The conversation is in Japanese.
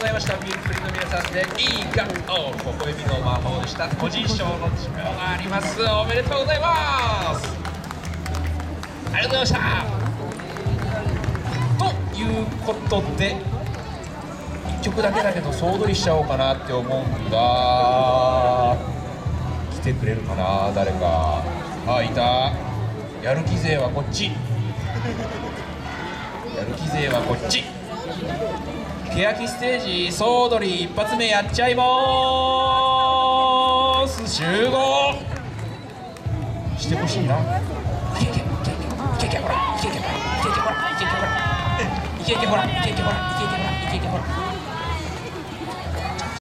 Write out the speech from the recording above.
ございました。ビープリの皆さんでいいかおここへみの魔法でした。個人賞の寿命があります。おめでとうございます。ありがとうございました。ということで1曲だけだけど総取りしちゃおうかなって思うんだ。来てくれるかな誰か。あいた。やる気勢はこっち。やる気勢はこっち。欅ステージ総踊り一発目やっちゃいます。集合。してほしいな。いけいけいけいけいけほらいけいけほらいけいけほらいけいけほらいけいけほらいけいけほらいけいけほらいけいけほら。